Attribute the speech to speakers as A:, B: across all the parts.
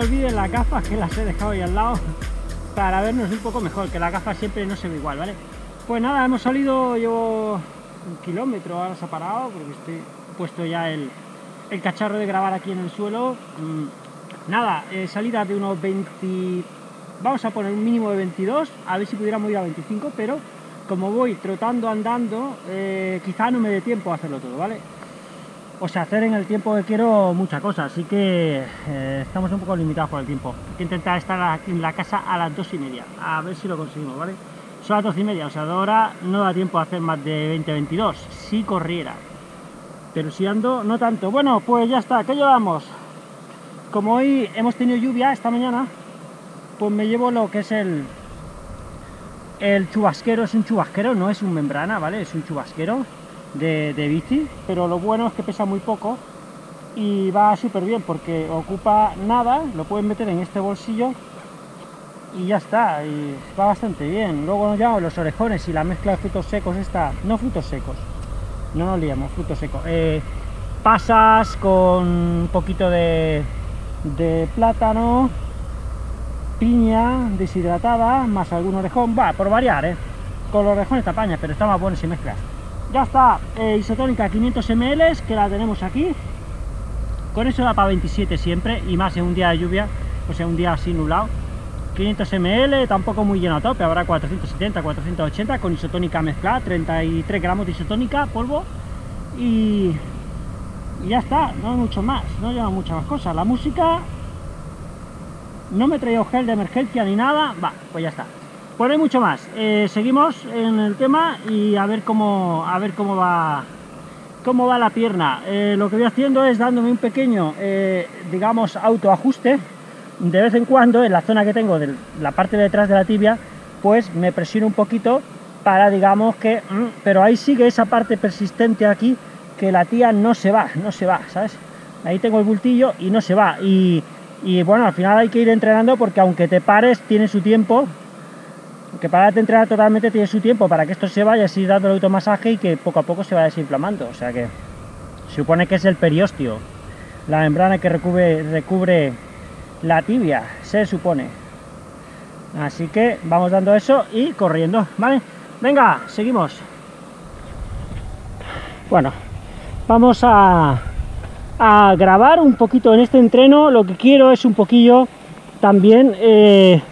A: me olviden las gafas que las he dejado ahí al lado para vernos un poco mejor, que la gafa siempre no se ve igual, ¿vale? Pues nada, hemos salido, llevo un kilómetro, ahora se ha parado porque estoy puesto ya el, el cacharro de grabar aquí en el suelo. Mm, nada, eh, salida de unos 20, vamos a poner un mínimo de 22, a ver si pudiéramos ir a 25, pero como voy trotando, andando, eh, quizá no me dé tiempo a hacerlo todo, ¿vale? Sea, hacer en el tiempo que quiero muchas cosas, así que eh, estamos un poco limitados por el tiempo. Hay que intentar estar aquí en la casa a las dos y media, a ver si lo conseguimos, ¿vale? Son las dos y media, o sea, de ahora no da tiempo a hacer más de 20-22, si corriera. Pero si ando, no tanto. Bueno, pues ya está, ¿qué llevamos? Como hoy hemos tenido lluvia esta mañana, pues me llevo lo que es el, el chubasquero, es un chubasquero, no es un membrana, ¿vale? Es un chubasquero de, de bici, pero lo bueno es que pesa muy poco y va súper bien porque ocupa nada, lo pueden meter en este bolsillo y ya está, y va bastante bien. Luego llevamos los orejones y la mezcla de frutos secos esta, no frutos secos, no nos liamos, frutos secos. Eh, pasas con un poquito de, de plátano, piña deshidratada, más algún orejón, va, por variar, ¿eh? Con los orejones tapaña, pero está más bueno si mezclas. Ya está, eh, isotónica 500 ml, que la tenemos aquí. Con eso da para 27 siempre, y más en un día de lluvia, o sea, un día así nublado. 500 ml, tampoco muy lleno a tope, habrá 470, 480 con isotónica mezclada, 33 gramos de isotónica, polvo. Y, y ya está, no hay mucho más, no lleva muchas más cosas. La música, no me he traído gel de emergencia ni nada, va, pues ya está. Pues hay mucho más. Eh, seguimos en el tema y a ver cómo, a ver cómo va cómo va la pierna. Eh, lo que voy haciendo es dándome un pequeño, eh, digamos, autoajuste. De vez en cuando, en la zona que tengo de la parte de detrás de la tibia, pues me presiono un poquito para, digamos, que... mm, pero ahí sigue esa parte persistente aquí, que la tía no se va, no se va, ¿sabes? Ahí tengo el bultillo y no se va. Y bueno, al final hay que ir entrenando porque aunque te pares, tiene su tiempo que para de entrenar totalmente tiene su tiempo para que esto se vaya así dando el automasaje y que poco a poco se vaya desinflamando. O sea que supone que es el periósteo, la membrana que recubre, recubre la tibia, se supone. Así que vamos dando eso y corriendo, ¿vale? Venga, seguimos. Bueno, vamos a, a grabar un poquito en este entreno. Lo que quiero es un poquillo también eh,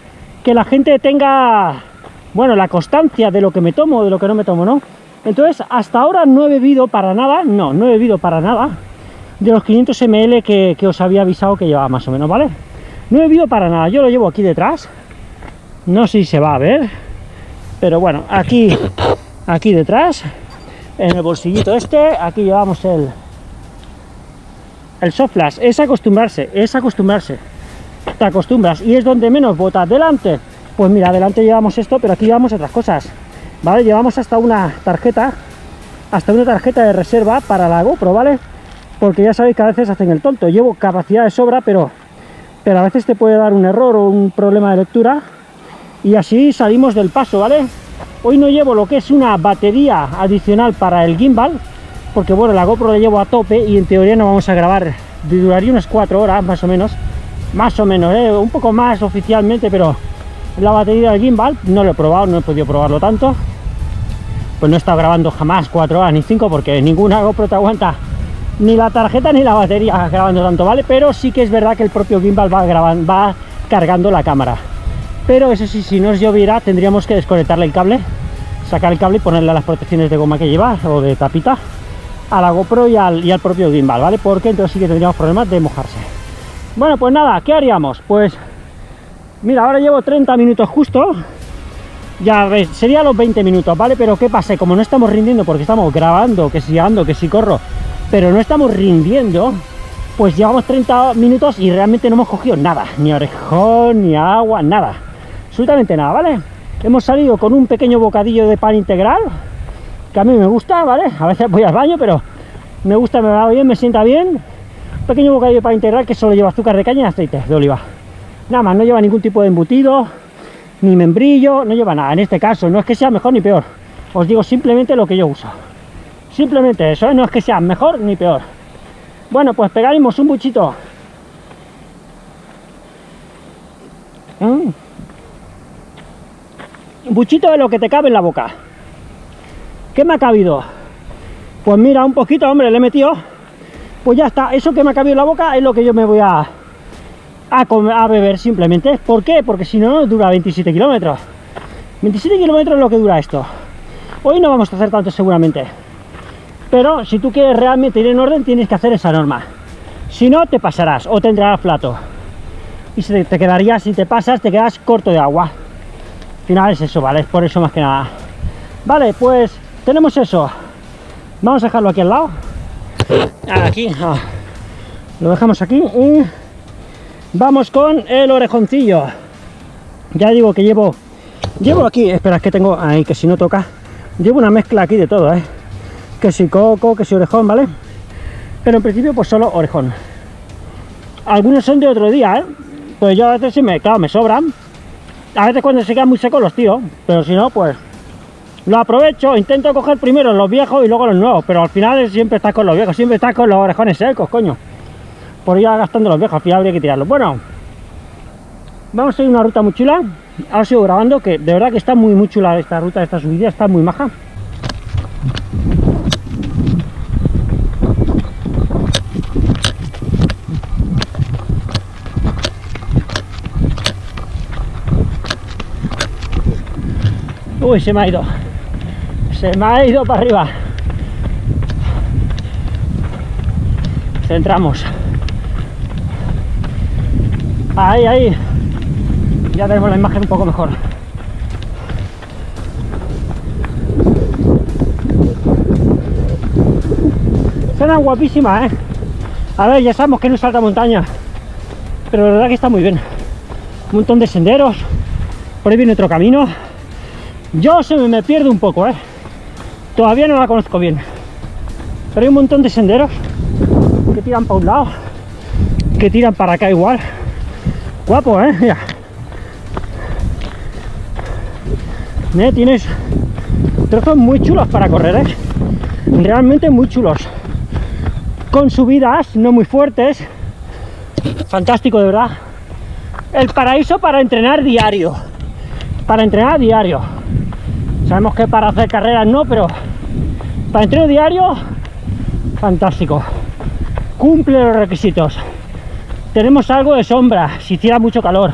A: que la gente tenga bueno, la constancia de lo que me tomo, de lo que no me tomo, ¿no? Entonces, hasta ahora no he bebido para nada, no, no he bebido para nada de los 500 ml que, que os había avisado que llevaba más o menos, ¿vale? No he bebido para nada, yo lo llevo aquí detrás, no sé si se va a ver, pero bueno, aquí, aquí detrás, en el bolsillito este, aquí llevamos el, el soft flash, es acostumbrarse, es acostumbrarse, te acostumbras y es donde menos botas delante, pues mira, adelante llevamos esto, pero aquí llevamos otras cosas, ¿vale? Llevamos hasta una tarjeta, hasta una tarjeta de reserva para la GoPro, ¿vale? Porque ya sabéis que a veces hacen el tonto, llevo capacidad de sobra, pero, pero a veces te puede dar un error o un problema de lectura y así salimos del paso, ¿vale? Hoy no llevo lo que es una batería adicional para el gimbal, porque bueno, la GoPro la llevo a tope y en teoría no vamos a grabar, duraría unas 4 horas más o menos, más o menos, ¿eh? un poco más oficialmente, pero la batería del gimbal, no lo he probado, no he podido probarlo tanto. Pues no he estado grabando jamás 4 horas ni 5 porque ninguna GoPro te aguanta ni la tarjeta ni la batería grabando tanto, ¿vale? Pero sí que es verdad que el propio gimbal va, grabando, va cargando la cámara. Pero eso sí, si nos lloviera tendríamos que desconectarle el cable, sacar el cable y ponerle las protecciones de goma que lleva o de tapita a la GoPro y al, y al propio gimbal, ¿vale? Porque entonces sí que tendríamos problemas de mojarse. Bueno, pues nada, ¿qué haríamos? Pues Mira, ahora llevo 30 minutos justo. Ya sería los 20 minutos, ¿vale? Pero ¿qué pasa? Como no estamos rindiendo porque estamos grabando, que si ando, que si corro, pero no estamos rindiendo, pues llevamos 30 minutos y realmente no hemos cogido nada. Ni orejón, ni agua, nada. Absolutamente nada, ¿vale? Hemos salido con un pequeño bocadillo de pan integral, que a mí me gusta, ¿vale? A veces voy al baño, pero me gusta, me va bien, me sienta bien. Un pequeño bocadillo de pan integral que solo lleva azúcar de caña y aceite de oliva. Nada más, no lleva ningún tipo de embutido, ni membrillo, no lleva nada. En este caso, no es que sea mejor ni peor. Os digo simplemente lo que yo uso. Simplemente eso, ¿eh? no es que sea mejor ni peor. Bueno, pues pegaremos un buchito Mm. Buchito de lo que te cabe en la boca. ¿Qué me ha cabido? Pues mira, un poquito, hombre, le he metido. Pues ya está, eso que me ha cabido en la boca es lo que yo me voy a, a, comer- a beber simplemente. ¿Por qué? Porque si no, dura 27 kilómetros. 27 kilómetros es lo que dura esto. Hoy no vamos a hacer tanto seguramente. Pero si tú quieres realmente ir en orden, tienes que hacer esa norma. Si no, te pasarás o te entrará flato. Y se te quedaría, si te pasas, te quedas corto de agua. Al final es eso, ¿vale? Es por eso más que nada. Vale, pues tenemos eso. Vamos a dejarlo aquí al lado. Aquí. ah. Lo dejamos aquí y vamos con el orejoncillo. Ya digo que llevo llevo aquí, espera es que tengo ahí que si no toca. Llevo una mezcla aquí de todo, ¿eh? Que si coco, que si orejón, ¿vale? Pero en principio pues solo orejón. Algunos son de otro día, ¿eh? Pues yo a veces sí me, claro, me sobran. A veces cuando se quedan muy secos los tiro, pero si no, pues lo aprovecho, intento coger primero los viejos y luego los nuevos, pero al final siempre estás con los viejos, siempre estás con los orejones secos, coño. Por ir gastando los viejos, al final habría que tirarlos. Bueno, vamos a ir una ruta muy chula. Ahora sigo grabando, que de verdad que está muy muy chula esta ruta, esta subida, está muy maja. Uy, se me ha ido. Se me ha ido para arriba. Centramos. Ahí, ahí. Ya tenemos la imagen un poco mejor. Suenan guapísimas, ¿eh? A ver, ya sabemos que no es alta montaña. Pero la verdad que está muy bien. Un montón de senderos. Por ahí viene otro camino. Yo se me, me pierdo un poco, ¿eh? Todavía no la conozco bien. Pero hay un montón de senderos que tiran para un lado, que tiran para acá igual. Guapo, ¿eh? Mira. Tienes trozos muy chulos para correr, ¿eh? Realmente muy chulos. Con subidas no muy fuertes. Fantástico, de verdad. El paraíso para entrenar diario. Para entrenar diario. Sabemos que para hacer carreras no, pero para entreno diario, fantástico. Cumple los requisitos. Tenemos algo de sombra, si hiciera mucho calor.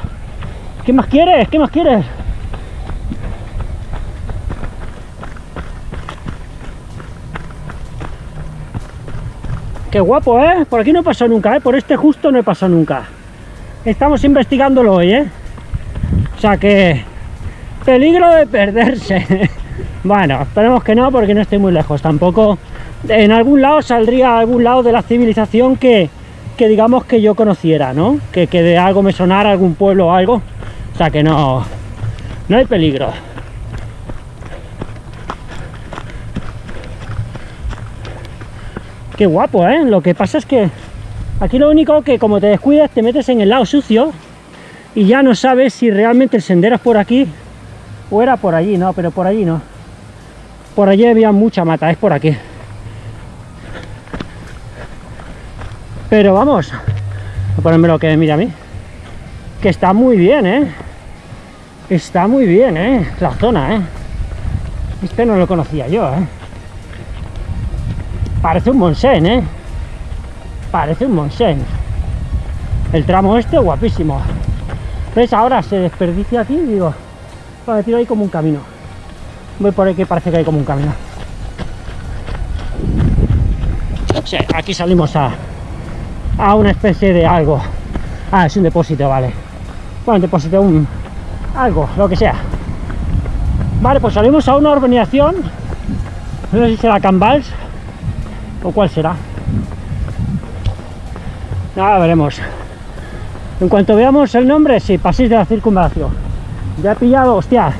A: ¿Qué más quieres? ¿Qué más quieres? Qué guapo, ¿eh? Por aquí no pasado nunca, ¿eh? Por este justo no he pasado nunca. Estamos investigándolo hoy, ¿eh? O sea que... Peligro de perderse. bueno, esperemos que no, porque no estoy muy lejos. Tampoco en algún lado saldría algún lado de la civilización que, que digamos que yo conociera, ¿no? Que, que de algo me sonara algún pueblo o algo. O sea que no, no hay peligro. Qué guapo, ¿eh? Lo que pasa es que aquí lo único que como te descuidas te metes en el lado sucio y ya no sabes si realmente el sendero es por aquí o era por allí, no, pero por allí no. Por allí había mucha mata, es por aquí. Pero vamos, a ponerme lo que mira a mí. Que está muy bien, ¿eh? Está muy bien, ¿eh? La zona, ¿eh? Este no lo conocía yo, ¿eh? Parece un Monsen, ¿eh? Parece un Monsen. El tramo este guapísimo. ¿Ves? Ahora se desperdicia aquí, digo, para tiro ahí como un camino. Voy por ahí que parece que hay como un camino. Sí, aquí salimos a, a una especie de algo. Ah, es un depósito, vale. Bueno, un depósito, un algo, lo que sea. Vale, pues salimos a una urbanización. No sé si será Cambals o cuál será. Ahora veremos. En cuanto veamos el nombre, sí, paséis de la circunvalación. Ya he pillado, hostia.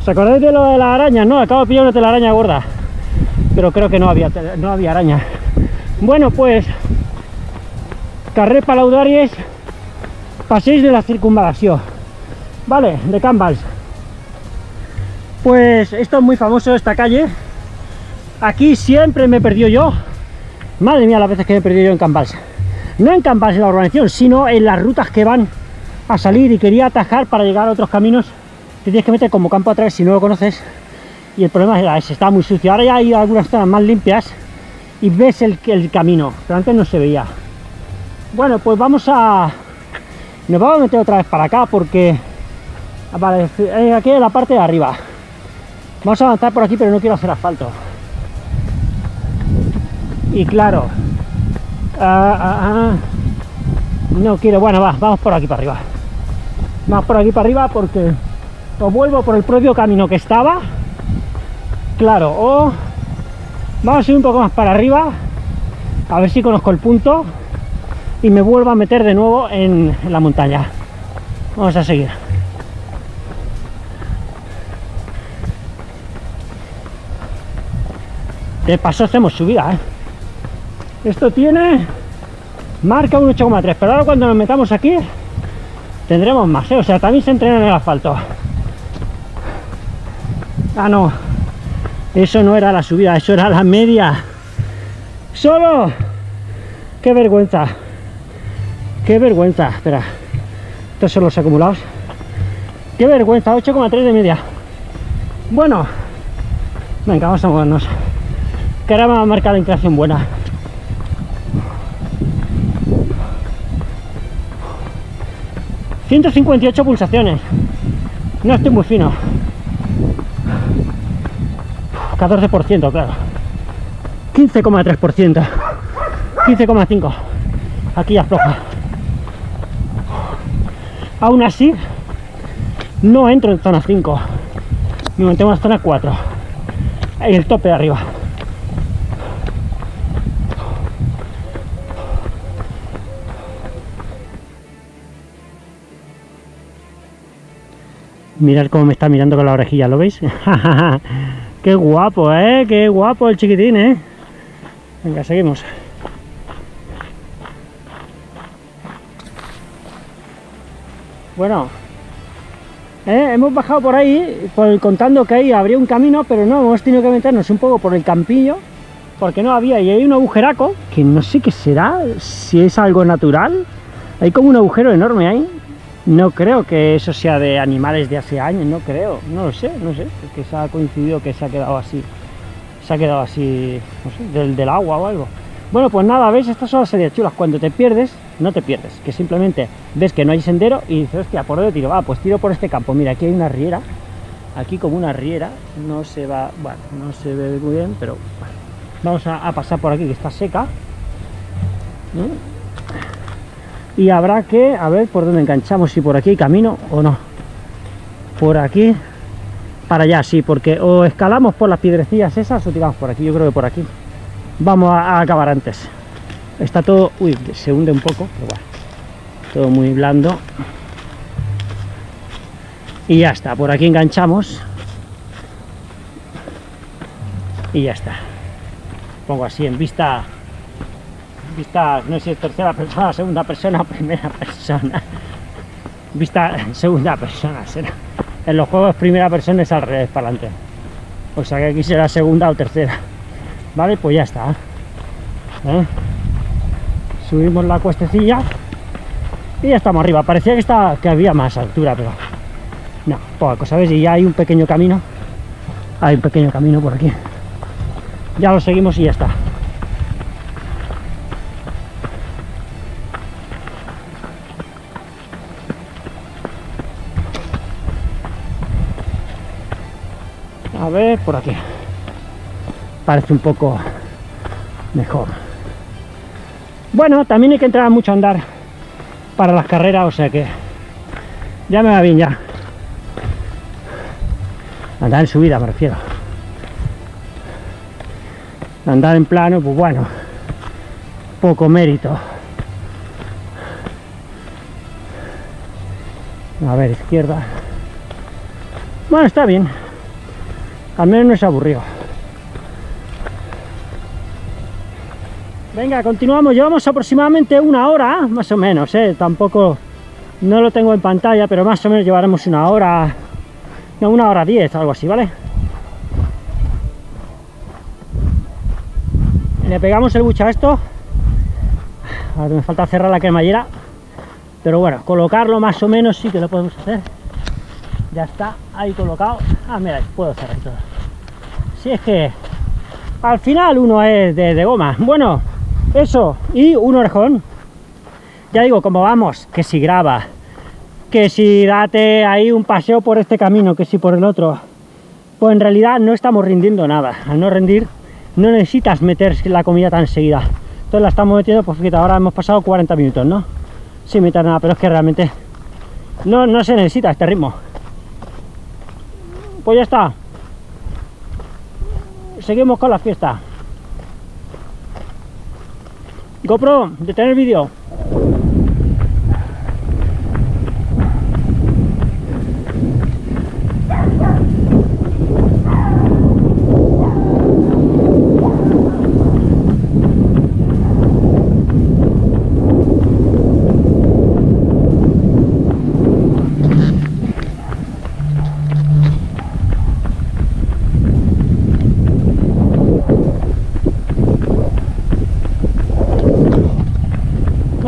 A: ¿Os acordáis de lo de la araña? No, acabo de pillar una telaraña gorda. Pero creo que no había, no había araña. Bueno, pues. Carrer Palaudaries, paséis de la circunvalación. Vale, de Cambals. Pues esto es muy famoso, esta calle. Aquí siempre me he perdido yo. Madre mía, las veces que me he perdido yo en Cambals. No en Cambals, en la urbanización, sino en las rutas que van a salir y quería atajar para llegar a otros caminos, te tienes que meter como campo atrás si no lo conoces. Y el problema era ese, estaba muy sucio. Ahora ya hay algunas zonas más limpias y ves el camino, pero antes no se veía. Bueno, pues vamos a... Nos vamos a meter otra vez para acá porque... Vale, eh, aquí en la parte de arriba. Vamos a avanzar por aquí, pero no quiero hacer asfalto. Y claro... ah, ah, ah, no quiero... Bueno, va, vamos por aquí para arriba. Vamos por aquí para arriba porque... O vuelvo por el propio camino que estaba. Claro, o... Vamos a ir un poco más para arriba. A ver si conozco el punto. Y me vuelvo a meter de nuevo en, la montaña. Vamos a seguir. De paso hacemos subida, ¿eh? Esto tiene... Marca un 8,3, pero ahora cuando nos metamos aquí tendremos más, ¿eh? O sea, también se entrena en el asfalto. Ah, no. Eso no era la subida, eso era la media. Solo. Qué vergüenza. Qué vergüenza. Espera. Estos son los acumulados. Qué vergüenza. 8,3 de media. Bueno. Venga, vamos a movernos. Que ahora me va a marcar la inclinación buena. ...158 pulsaciones... ...no estoy muy fino... 14%, claro. 15,3%. 15,5%. Aquí ya floja. Aún así, no entro en zona 5. Me mantengo en zona 4. En el tope de arriba. Mirad cómo me está mirando con la orejilla, ¿lo veis? Qué guapo, ¿eh? Qué guapo el chiquitín, ¿eh? Venga, seguimos. Bueno, ¿eh? hemos bajado por ahí, por, contando que ahí habría un camino, pero no, hemos tenido que meternos un poco por el campillo, porque no había, y hay un agujeraco, que no sé qué será, si es algo natural, hay como un agujero enorme ahí, no creo que eso sea de animales de hace años, no creo, no lo sé, no sé, que se ha coincidido que se ha quedado así, se ha quedado así, no sé, del, del agua o algo. Bueno, pues nada, ¿ves? Estas son las series chulas. Cuando te pierdes, no te pierdes, que simplemente ves que no hay sendero y dices, hostia, ¿por dónde tiro? Va, pues tiro por este campo. Mira, aquí hay una riera, aquí como una riera, no se va, bueno, no se ve muy bien, pero vamos a, pasar por aquí que está seca. y habrá que a ver por dónde enganchamos si por aquí hay camino o no por aquí para allá sí porque o escalamos por las piedrecillas esas o tiramos por aquí yo creo que por aquí vamos a, acabar antes está todo uy se hunde un poco pero bueno todo muy blando y ya está por aquí enganchamos y ya está pongo así en vista vista, no sé si es tercera persona, segunda persona primera persona. Vista segunda persona. En los juegos primera persona es al revés para adelante. O sea que aquí será segunda o tercera. Vale, pues ya está. ¿Eh? Subimos la cuestecilla y ya estamos arriba. Parecía que, está, que había más altura, pero no, poca cosa. ¿Ves? Y ya hay un pequeño camino. Hay un pequeño camino por aquí. Ya lo seguimos y ya está. a ver por aquí parece un poco mejor. Bueno también hay que entrar mucho a andar para las carreras o sea que ya me va bien ya. Andar en subida me refiero. Andar en plano pues bueno poco mérito. A ver izquierda. Bueno está bien. Al menos no es aburrido. Venga, continuamos. Llevamos aproximadamente una hora, más o menos, ¿eh? Tampoco, no lo tengo en pantalla, pero más o menos llevaremos una hora, una hora diez, algo así, ¿vale? Le pegamos el bucha a esto. Me falta cerrar la cremallera. pero bueno, colocarlo más o menos sí que lo podemos hacer. Ya está ahí colocado. Ah, mira, puedo cerrar todo. Si es que al final uno es de goma. Bueno, eso y un orejón. Ya digo, como vamos, que si graba, que si date ahí un paseo por este camino, que si por el otro, pues en realidad no estamos rindiendo nada. Al no rendir, no necesitas meter la comida tan seguida. Entonces la estamos metiendo, pues fíjate, ahora hemos pasado 40 minutos, ¿no? Sin meter nada, pero es que realmente no, no se necesita este ritmo. Pues ya está. Seguimos con la fiesta. GoPro, detener vídeo.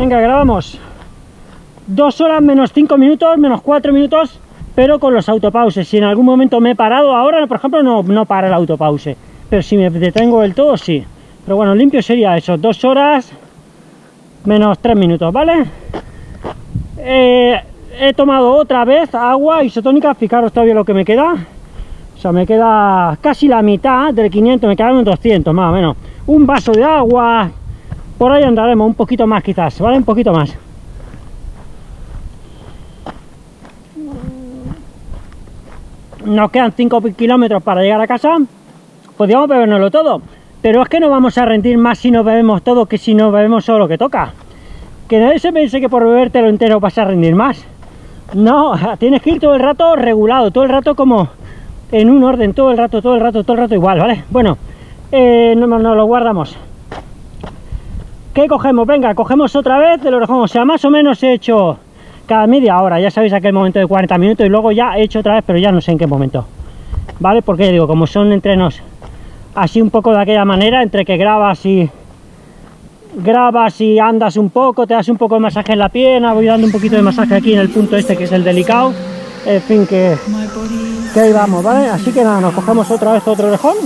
A: Venga, grabamos. Dos horas menos cinco minutos, menos cuatro minutos, pero con los autopauses. Si en algún momento me he parado, ahora por ejemplo no, no para el autopause. Pero si me detengo del todo, sí. Pero bueno, limpio sería eso, dos horas menos tres minutos, ¿vale? Eh, he tomado otra vez agua isotónica, fijaros todavía lo que me queda. O sea, me queda casi la mitad del 500, me quedan 200 más o menos. Un vaso de agua, por ahí andaremos un poquito más quizás, ¿vale? Un poquito más. Nos quedan 5 kilómetros para llegar a casa. Podríamos bebérnoslo todo. Pero es que no vamos a rendir más si no bebemos todo que si no bebemos solo lo que toca. Que nadie se piense que por bebértelo entero vas a rendir más. No, tienes que ir todo el rato regulado, todo el rato como en un orden, todo el rato, todo el rato, todo el rato igual, ¿vale? Bueno, eh, nos no lo guardamos. ¿Qué cogemos? Venga, cogemos otra vez el orejón. O sea, más o menos he hecho cada media hora. Ya sabéis aquel momento de 40 minutos y luego ya he hecho otra vez, pero ya no sé en qué momento. ¿Vale? Porque digo, como son entrenos así un poco de aquella manera, entre que grabas y grabas y andas un poco, te das un poco de masaje en la pierna, voy dando un poquito de masaje aquí en el punto este que es el delicado. En fin, que, que ahí vamos, ¿vale? Así que nada, nos cogemos otra vez otro orejón.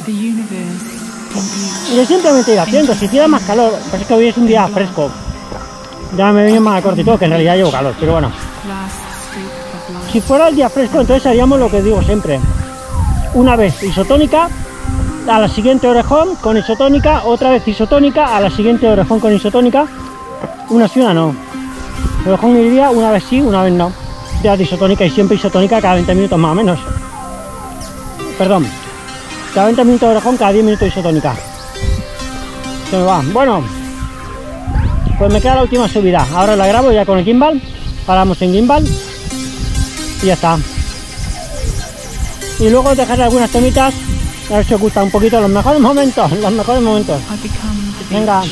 A: Y simplemente ir haciendo, si tira más calor, pues es que hoy es un día fresco. Ya me viene más cortito, que en realidad llevo calor, pero bueno. Si fuera el día fresco, entonces haríamos lo que digo siempre. Una vez isotónica, a la siguiente orejón con isotónica, otra vez isotónica, a la siguiente orejón con isotónica. Una sí, una no. Orejón iría una vez sí, una vez no. Ya de isotónica y siempre isotónica cada 20 minutos más o menos. Perdón. Cada 20 minutos de orejón, cada 10 minutos de isotónica se me va. Bueno, pues me queda la última subida. Ahora la grabo ya con el gimbal. Paramos en gimbal. Y ya está. Y luego dejaré algunas tomitas. A ver si os gusta un poquito los mejores momentos. Los mejores momentos. Venga.